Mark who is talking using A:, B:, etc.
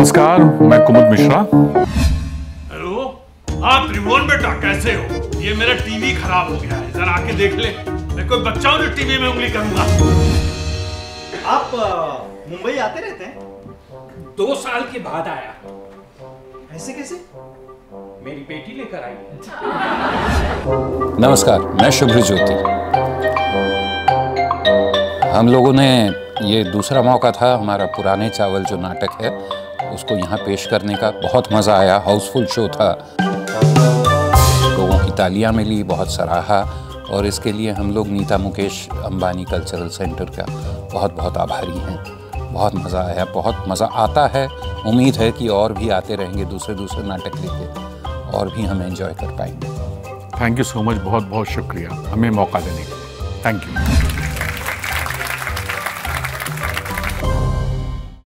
A: नमस्कार मैं कुमुद मिश्रा।
B: हेलो हाँ त्रिभुवन बेटा कैसे हो? ये मेरा टीवी खराब हो गया है जरा आके देख ले। मैं कोई बच्चा हूँ जो टीवी में उंगली करूँगा।
C: आप मुंबई आते रहते हैं?
D: दो साल के बाद आया।
C: ऐसे कैसे?
D: मेरी बेटी लेकर आई।
E: नमस्कार मैं शुभ्र ज्योति। हम लोगों ने ये दूसरा मौका था हमारा पुराने चावल जो नाटक है उसको यहाँ पेश करने का बहुत मज़ा आया, हाउसफुल शो था। लोगों की तालियाँ मिली, बहुत सराहा और इसके लिए हम लोग नीता मुकेश अंबानी कल्चरल सेंटर का बहुत बहुत आभारी हैं। बहुत मज़ा आया, बहुत मज़ा आता है। उम्मीद है कि और भी आते रहेंगे दूसरे दूसरे नाटक लेके और भी हम एंजॉय कर पाएँगे।
A: थैंक यू सो मच बहुत बहुत शुक्रिया। हमें मौका देने के लिए। Thank you